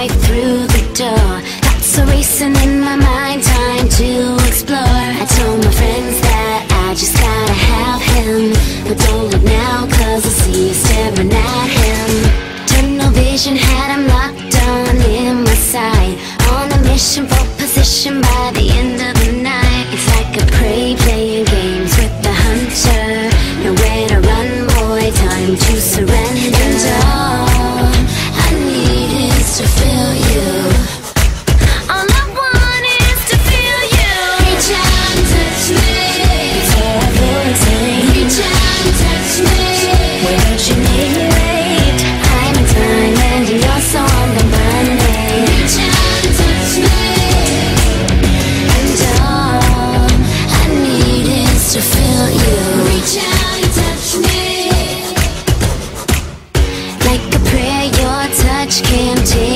right through the door. Thoughts are racing in my mind, time to explore. I told my friends that I just gotta have him. But don't look now, cause I see you staring at him. Tunnel vision had him locked on in my sight On a mission for position by the end of the night. It's like a prey player. Can't take